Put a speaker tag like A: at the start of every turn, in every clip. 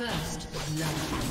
A: First love.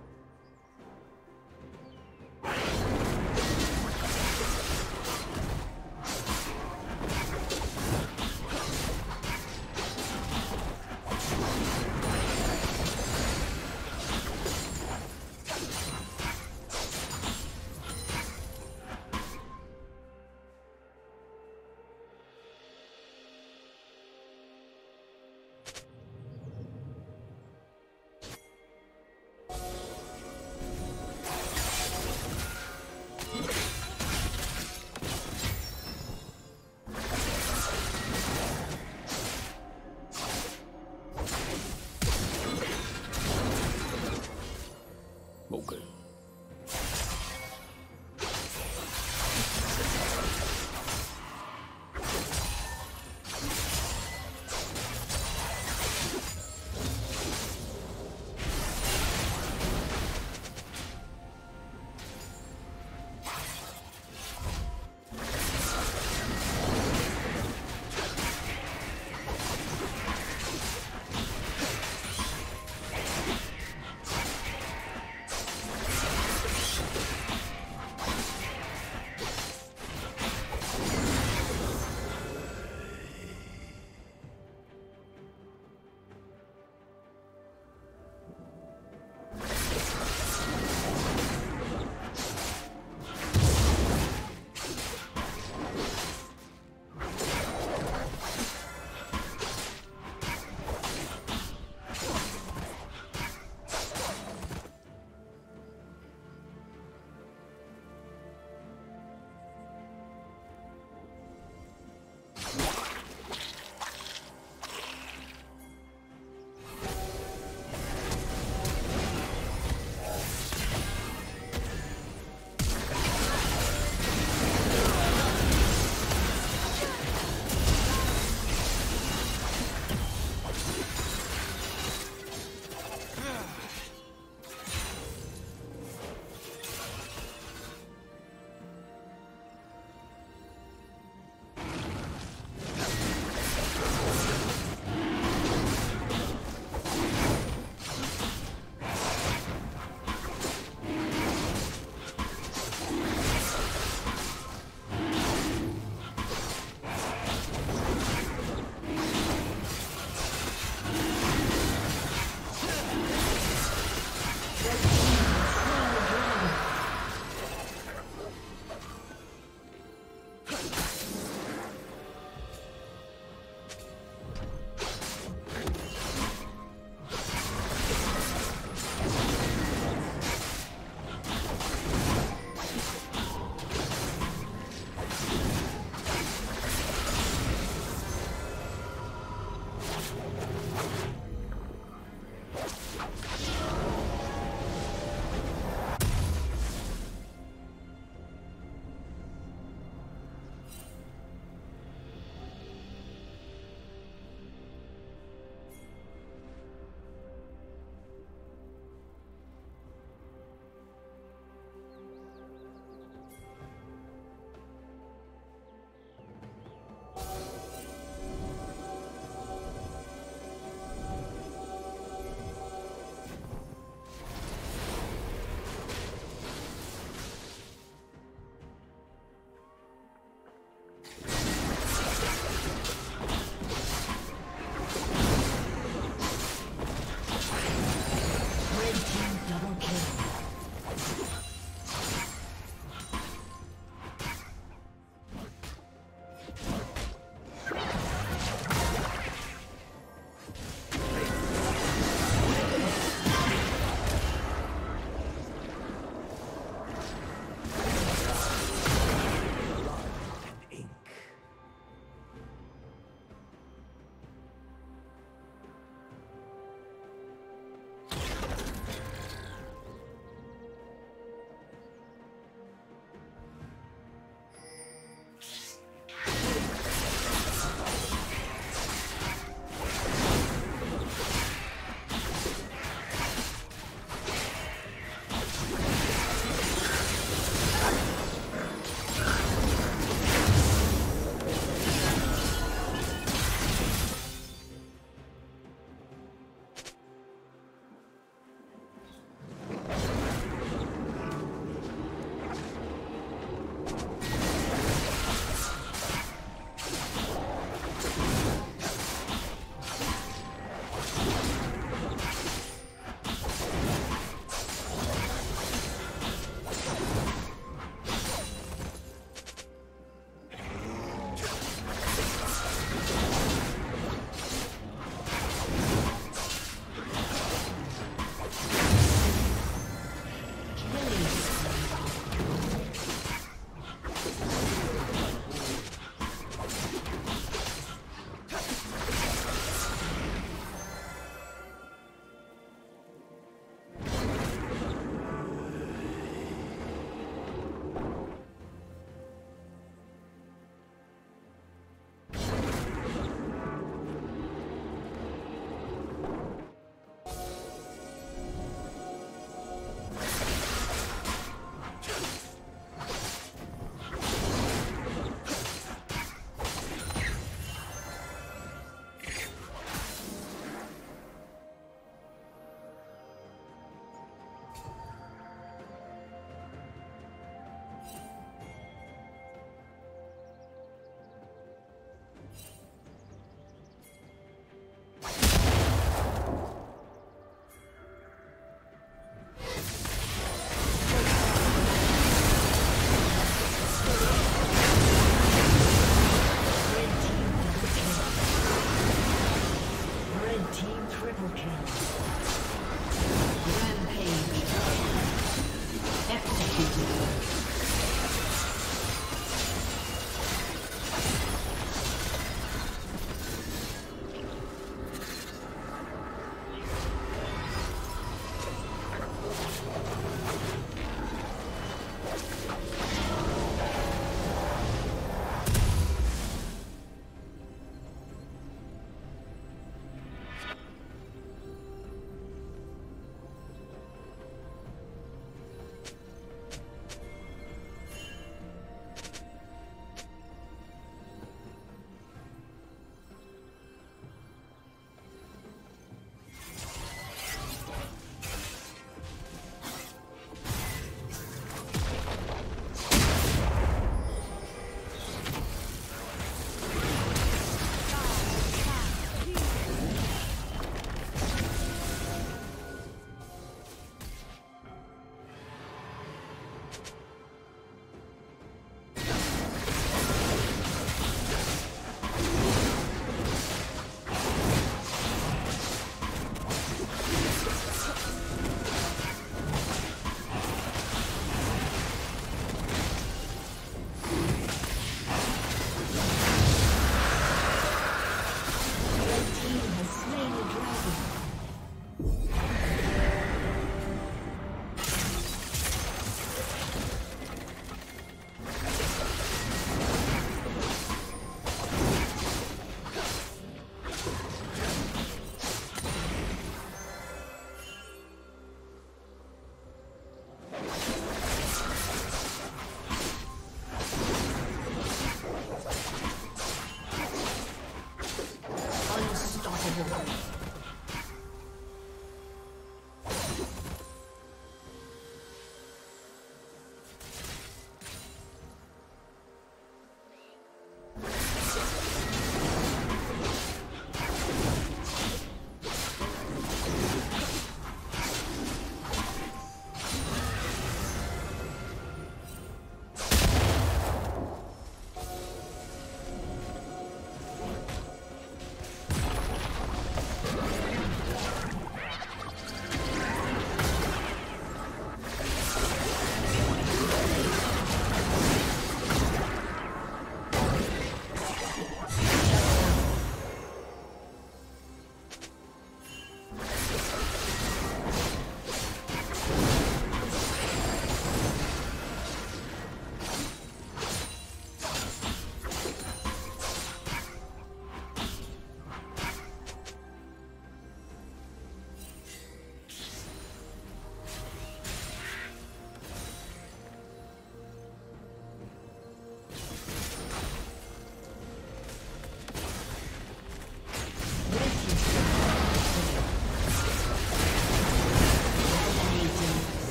A: Triple kill.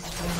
A: destroyed.